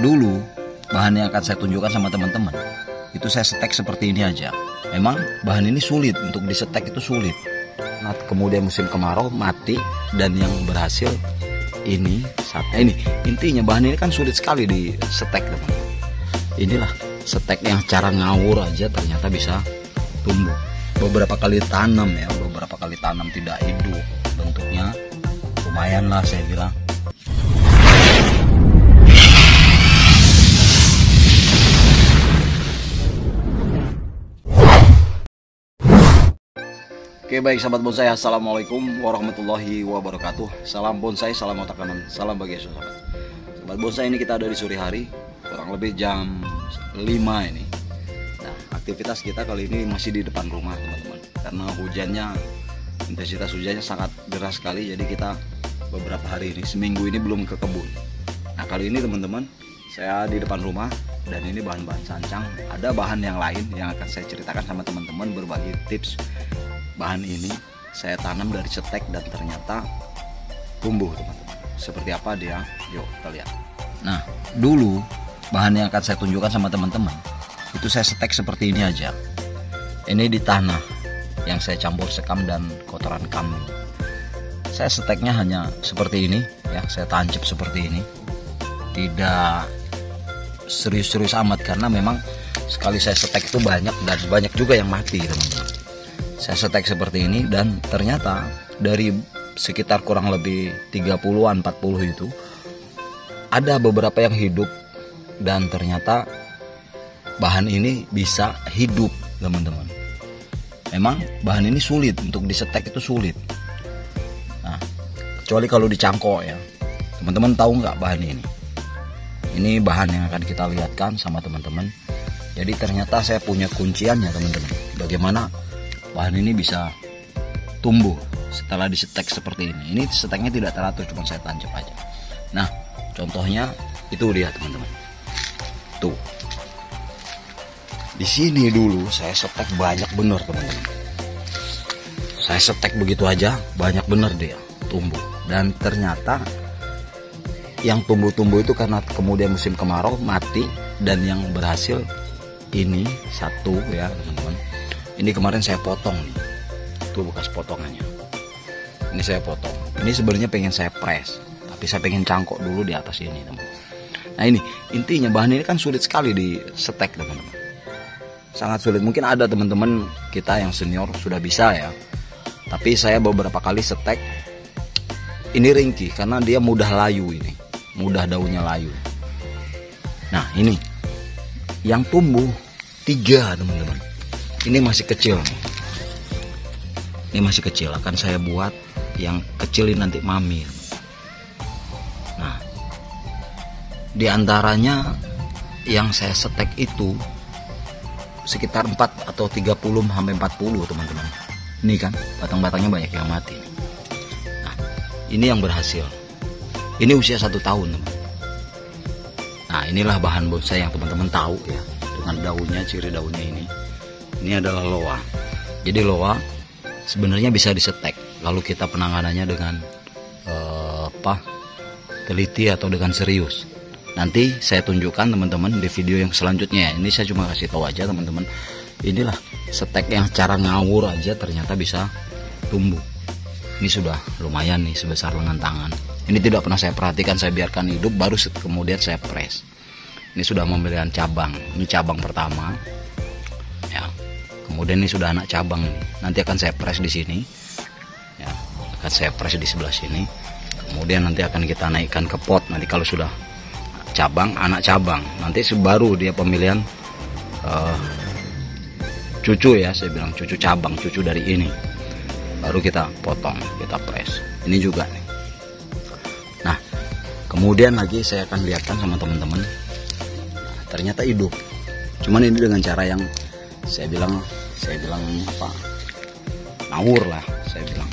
dulu bahan yang akan saya tunjukkan sama teman-teman itu saya setek seperti ini aja. Memang bahan ini sulit untuk disetek itu sulit. Nah kemudian musim kemarau mati dan yang berhasil ini saat ini intinya bahan ini kan sulit sekali di setek teman inilah setek yang cara ngawur aja ternyata bisa tumbuh. Beberapa kali tanam ya beberapa kali tanam tidak hidup bentuknya lumayan lah saya bilang Oke baik sahabat bonsai Assalamualaikum warahmatullahi wabarakatuh. Salam bonsai, salam otak kanan Salam bagi sahabat. Sahabat bonsai ini kita ada di sore hari Kurang lebih jam 5 ini. Nah aktivitas kita kali ini masih di depan rumah teman-teman. Karena hujannya Intensitas hujannya sangat deras sekali Jadi kita beberapa hari ini Seminggu ini belum ke kebun. Nah kali ini teman-teman Saya di depan rumah dan ini bahan-bahan sancang. Ada bahan yang lain yang akan saya ceritakan sama teman-teman berbagi tips bahan ini saya tanam dari setek dan ternyata tumbuh teman-teman. Seperti apa dia? Yuk kita lihat. Nah dulu bahan yang akan saya tunjukkan sama teman-teman itu saya setek seperti ini aja. Ini di tanah yang saya campur sekam dan kotoran kambing. Saya seteknya hanya seperti ini ya saya tancap seperti ini. Tidak serius-serius amat karena memang sekali saya setek itu banyak dan banyak juga yang mati teman-teman saya setek seperti ini dan ternyata dari sekitar kurang lebih 30-an 40 itu ada beberapa yang hidup dan ternyata bahan ini bisa hidup teman-teman. Memang bahan ini sulit untuk disetek itu sulit. Nah kecuali kalau dicangkok ya. Teman-teman tahu nggak bahan ini? Ini bahan yang akan kita lihatkan sama teman-teman. Jadi ternyata saya punya kunciannya teman-teman. Bagaimana bahan ini bisa tumbuh setelah disetek seperti ini. Ini seteknya tidak teratur, cuma saya tancap aja. Nah, contohnya itu dia teman-teman. Tuh. Di sini dulu saya setek banyak bener teman-teman. Saya setek begitu aja, banyak bener dia tumbuh. Dan ternyata yang tumbuh-tumbuh itu karena kemudian musim kemarau mati dan yang berhasil ini satu ya teman-teman ini kemarin saya potong nih. Tuh bekas potongannya. Ini saya potong. Ini sebenarnya pengen saya press tapi saya pengen cangkok dulu di atas ini teman nah ini intinya bahan ini kan sulit sekali di setek teman-teman. Sangat sulit. Mungkin ada teman-teman kita yang senior sudah bisa ya. Tapi saya beberapa kali setek ini ringkih karena dia mudah layu ini. Mudah daunnya layu. Nah ini. Yang tumbuh tiga teman-teman ini masih kecil. Ini masih kecil. Akan saya buat yang kecilin nanti mami. Nah di antaranya yang saya setek itu sekitar 4 atau 30 sampai 40 teman-teman. Ini kan batang-batangnya banyak yang mati. Nah ini yang berhasil. Ini usia satu tahun teman. Nah inilah bahan bonsai yang teman-teman tahu ya dengan daunnya ciri daunnya ini ini adalah loa. Jadi loa sebenarnya bisa disetek. Lalu kita penanganannya dengan uh, apa teliti atau dengan serius. Nanti saya tunjukkan teman-teman di video yang selanjutnya. Ini saya cuma kasih tahu aja teman-teman. Inilah setek yang cara ngawur aja ternyata bisa tumbuh. Ini sudah lumayan nih sebesar lengan tangan. Ini tidak pernah saya perhatikan saya biarkan hidup baru kemudian saya press ini sudah memberikan cabang. Ini cabang pertama kemudian ini sudah anak cabang nih. nanti akan saya press di sini. Ya akan saya press di sebelah sini. Kemudian nanti akan kita naikkan ke pot. Nanti kalau sudah cabang anak cabang. Nanti baru dia pemilihan uh, cucu ya saya bilang cucu cabang cucu dari ini. Baru kita potong kita press. Ini juga nih. Nah kemudian lagi saya akan lihatkan sama teman-teman. Nah, ternyata hidup. Cuman ini dengan cara yang saya bilang saya bilang apa ngawur lah saya bilang.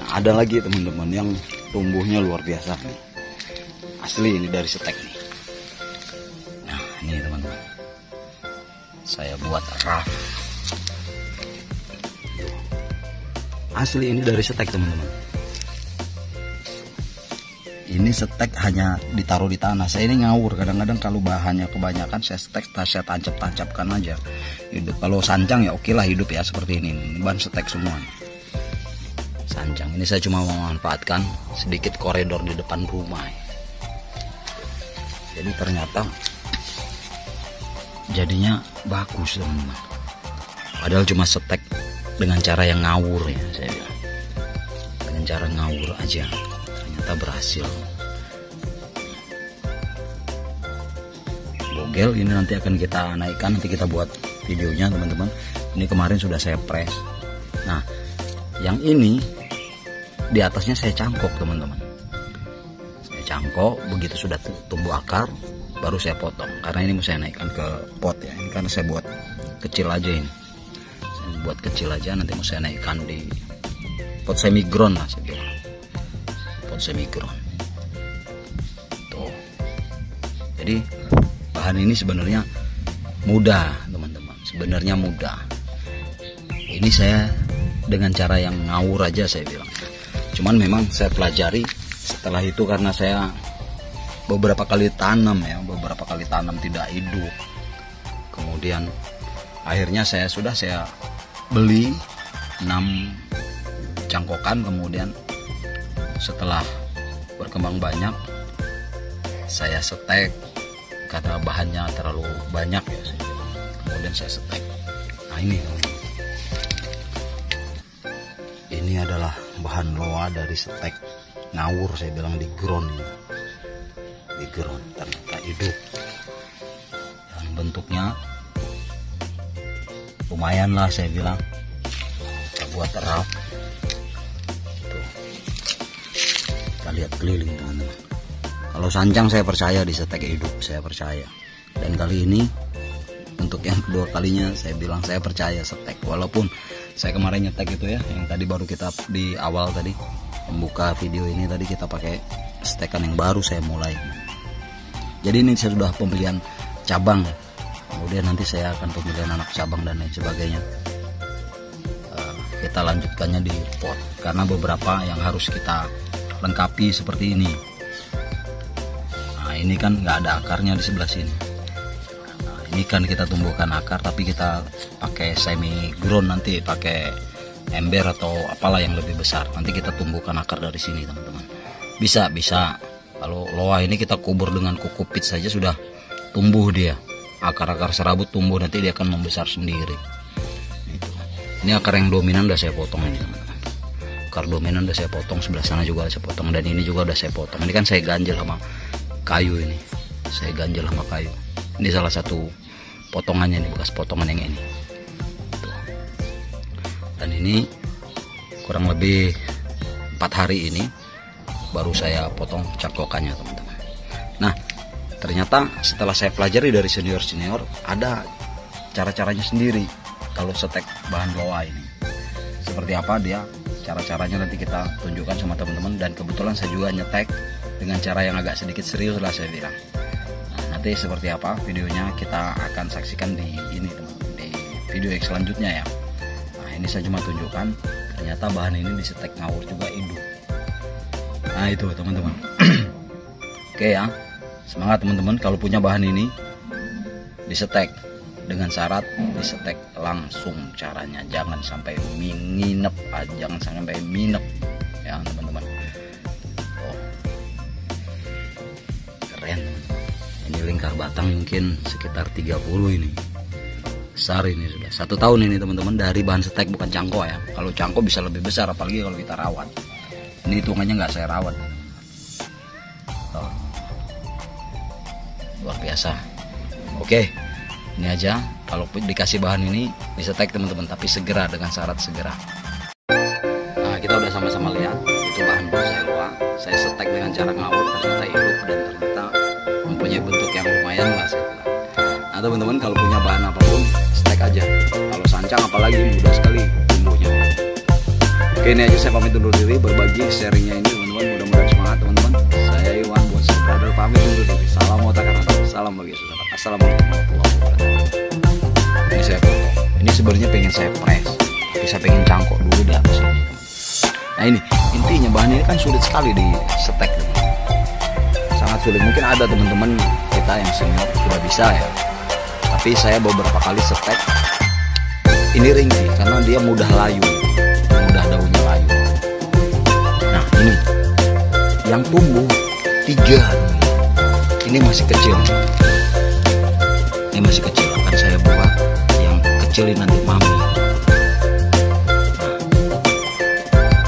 Nah, ada lagi teman-teman yang tumbuhnya luar biasa nih. Asli ini dari setek nih. Nah ini teman-teman. Saya buat raf asli ini dari setek teman-teman. Ini setek hanya ditaruh di tanah. Saya ini ngawur. Kadang-kadang kalau bahannya kebanyakan saya setek saya tancap-tancapkan aja hidup kalau sancang ya oke lah hidup ya seperti ini. Ban setek semua. Sancang ini saya cuma memanfaatkan sedikit koridor di depan rumah. Jadi ternyata jadinya bagus teman-teman padahal cuma setek dengan cara yang ngawur ya saya bilang. Dengan cara ngawur aja. Ternyata berhasil. Bogel ini nanti akan kita naikkan nanti kita buat videonya teman-teman. Ini kemarin sudah saya press. Nah yang ini di atasnya saya cangkok teman-teman. Saya cangkok begitu sudah tumbuh akar baru saya potong. Karena ini mau saya naikkan ke pot ya. Ini karena saya buat kecil aja ini. Saya buat kecil aja nanti mau saya naikkan di pot semi ground lah saya bilang semikron tuh. Jadi bahan ini sebenarnya mudah sebenarnya mudah. Ini saya dengan cara yang ngawur aja saya bilang. Cuman memang saya pelajari setelah itu karena saya beberapa kali tanam ya beberapa kali tanam tidak hidup. Kemudian akhirnya saya sudah saya beli 6 cangkokan kemudian setelah berkembang banyak saya setek karena bahannya terlalu banyak ya kemudian saya setek. Nah ini. Ini adalah bahan loa dari setek ngawur saya bilang di ground. Di ground ternyata hidup. Dan bentuknya lumayan lah saya bilang. Kita buat terap lihat keliling teman-teman. Kalau sancang saya percaya di setek hidup saya percaya. Dan kali ini untuk yang kedua kalinya saya bilang saya percaya setek. Walaupun saya kemarin nyetek itu ya yang tadi baru kita di awal tadi membuka video ini tadi kita pakai stekan yang baru saya mulai. Jadi ini saya sudah pembelian cabang. Kemudian nanti saya akan pembelian anak cabang dan lain sebagainya. Eh, kita lanjutkannya di pot karena beberapa yang harus kita lengkapi seperti ini. Nah ini kan nggak ada akarnya di sebelah sini nah, ini kan kita tumbuhkan akar tapi kita pakai semi ground nanti pakai ember atau apalah yang lebih besar. Nanti kita tumbuhkan akar dari sini teman-teman. Bisa bisa. Kalau loa ini kita kubur dengan kukupit saja sudah tumbuh dia. Akar-akar serabut tumbuh nanti dia akan membesar sendiri. Ini akar yang dominan udah saya potong ini teman-teman. Akar dominan udah saya potong sebelah sana juga saya potong dan ini juga udah saya potong. Ini kan saya ganjel sama kayu ini. Saya ganjel sama kayu ini salah satu potongannya nih bekas potongan yang ini. Tuh. dan ini kurang lebih empat hari ini baru saya potong cangkokannya teman-teman. Nah ternyata setelah saya pelajari dari senior-senior ada cara-caranya sendiri kalau setek bahan loa ini. Seperti apa dia cara-caranya nanti kita tunjukkan sama teman-teman. Dan kebetulan saya juga nyetek dengan cara yang agak sedikit serius lah saya bilang nanti seperti apa videonya kita akan saksikan di ini teman di video yang selanjutnya ya. Nah ini saya cuma tunjukkan ternyata bahan ini disetek ngawur juga hidup nah itu teman-teman. Oke ya semangat teman-teman. Kalau punya bahan ini disetek dengan syarat disetek langsung caranya. Jangan sampai nginep ah, jangan sampai minep ya teman-teman ini lingkar batang mungkin sekitar 30 ini. Besar ini sudah. Satu tahun ini teman-teman dari bahan setek bukan cangkok ya. Kalau cangkok bisa lebih besar apalagi kalau kita rawat. Ini hitungannya nggak saya rawat. Oh. luar biasa. Oke ini aja. Kalau dikasih bahan ini bisa tag teman-teman tapi segera dengan syarat segera. Nah kita udah sama-sama lihat itu bahan bonsai loa saya setek dengan cara ngawur ternyata hidup dan ternyata mempunyai bentuk yang lumayan lah saya nah teman-teman kalau punya bahan apa pun setek aja. Kalau sancang apalagi mudah sekali tumbuhnya oke ini aja saya pamit undur diri berbagi sharingnya ini teman-teman. Mudah-mudahan semangat teman-teman. Saya Iwan Bonsai Brother pamit undur diri. Salam otak salam bagi saudara assalamualaikum warahmatullahi wabarakatuh. Ini saya potong. Ini sebenarnya pengen saya press tapi saya pengen cangkok dulu di atas ini nah ini intinya bahan ini kan sulit sekali di setek sulit. Mungkin ada teman-teman kita yang senior sudah bisa ya. Tapi saya beberapa kali setek. Ini ringkih karena dia mudah layu mudah daunnya layu. Nah ini. Yang tumbuh tiga ini masih kecil. Ini masih kecil. Akan saya buat yang kecil ini nanti mami. Nah,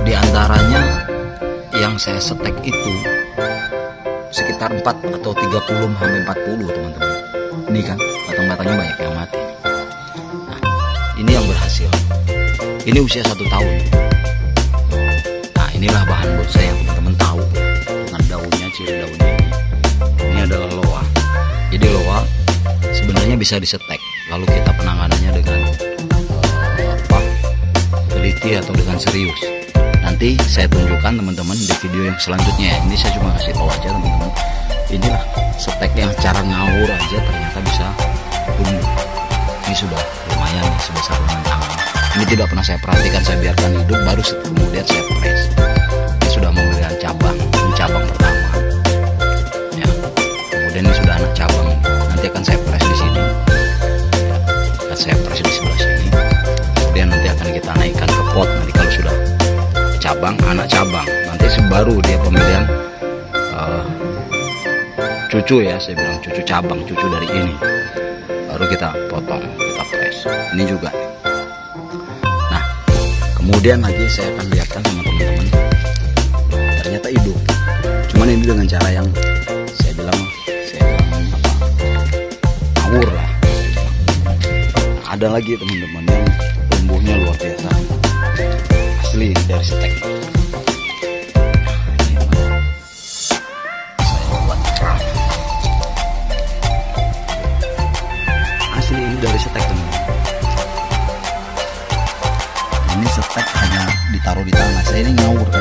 di yang saya setek itu sekitar 4 atau 30 sampai 40 teman-teman. Ini kan batang-batangnya banyak yang mati. Nah ini yang berhasil. Ini usia satu tahun. Nah inilah bahan buat saya yang teman-teman tahu. Dengan daunnya ciri daunnya ini. Ini adalah loa. Jadi loa sebenarnya bisa disetek. Lalu kita penanganannya dengan uh, apa teliti atau dengan serius. Nanti saya tunjukkan teman-teman di video yang selanjutnya. Ya. ini saya cuma kasih tahu aja teman-teman setek yang cara ngawur aja ternyata bisa tumbuh ini sudah lumayan nih sebesar lengan tangan ini tidak pernah saya perhatikan saya biarkan hidup baru kemudian saya press ini sudah memberikan cabang ini cabang pertama. Ya kemudian ini sudah anak cabang. Nanti akan saya press di sini. Ya, akan saya press di sebelah sini. Kemudian nanti akan kita naikkan ke pot. Nanti kalau sudah cabang anak cabang. Nanti baru dia pemilihan uh, cucu ya saya bilang cucu cabang cucu dari ini. Baru kita potong kita press ini juga. Nah kemudian lagi saya akan lihatkan sama teman-teman. Ternyata hidup cuman ini dengan cara yang saya bilang saya bilang apa? Ngawur lah. Ada lagi teman-teman yang tumbuhnya luar biasa. Asli dari stek ditaruh di tangan saya ini ngawur